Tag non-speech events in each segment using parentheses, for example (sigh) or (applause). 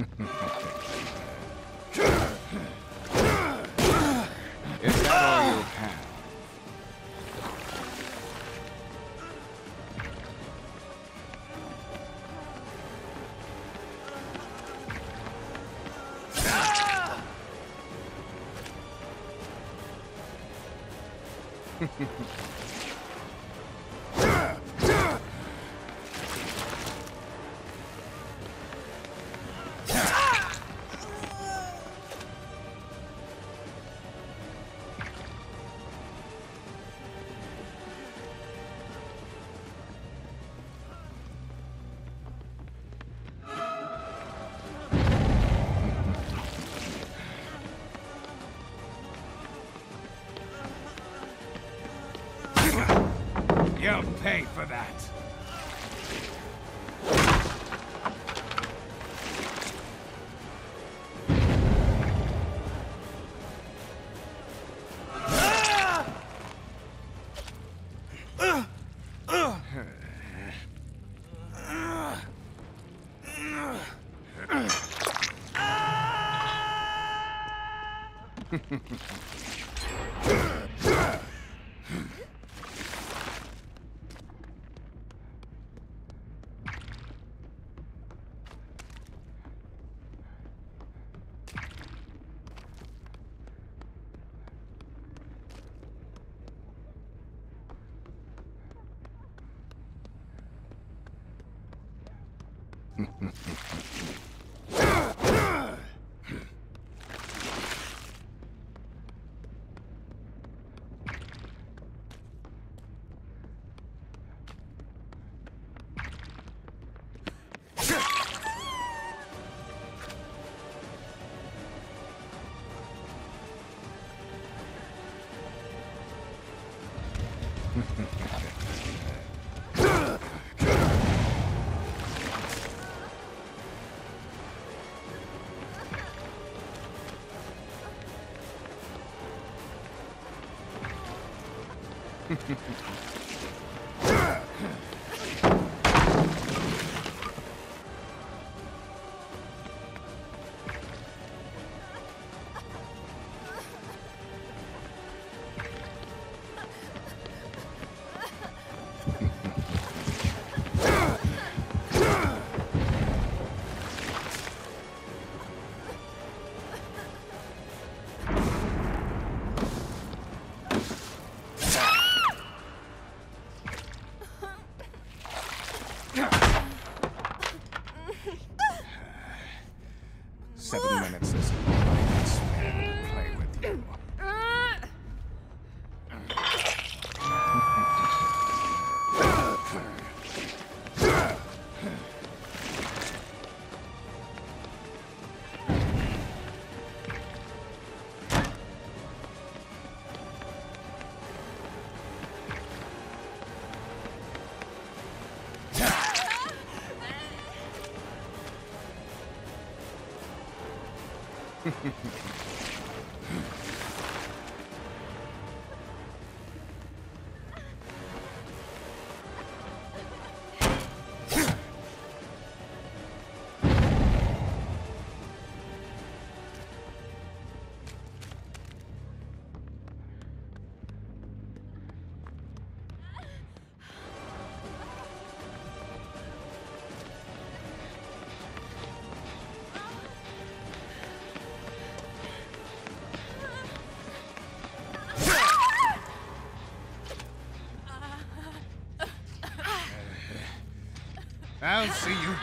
Is that all you have? (laughs) You'll pay for that. (laughs) Seven minutes is all I can spare to with you. You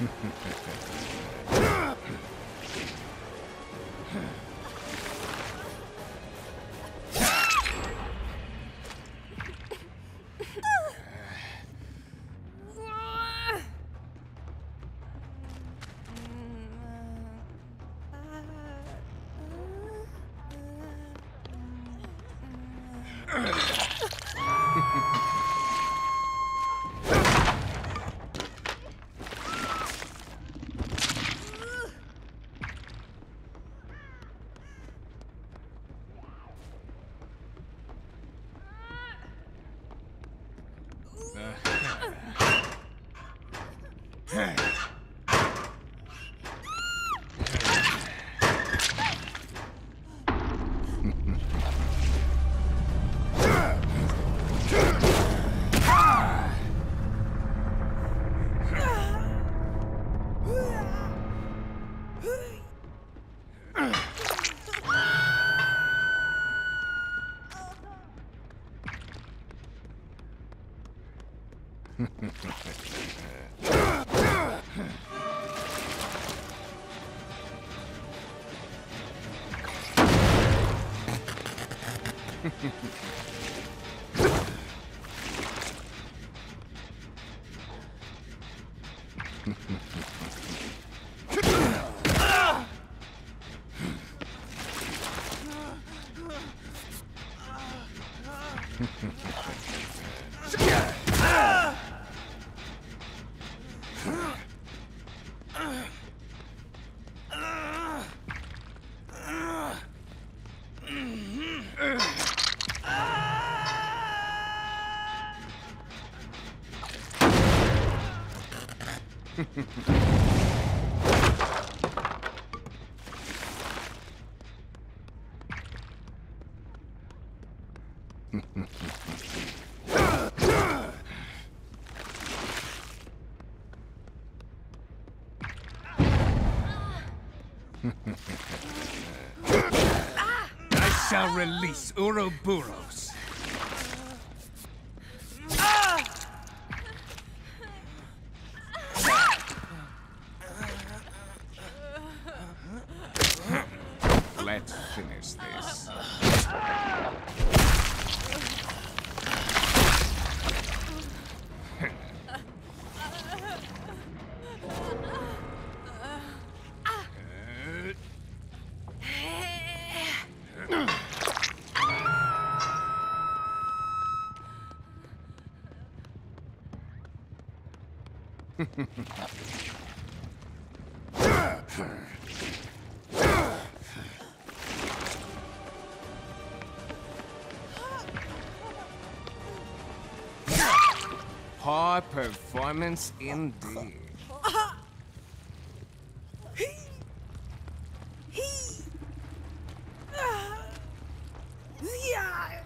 Ugh. (laughs) Ah! I shall release Ouroboros. Let's finish this. (laughs) High performance indeed. Uh-huh. Uh, yeah.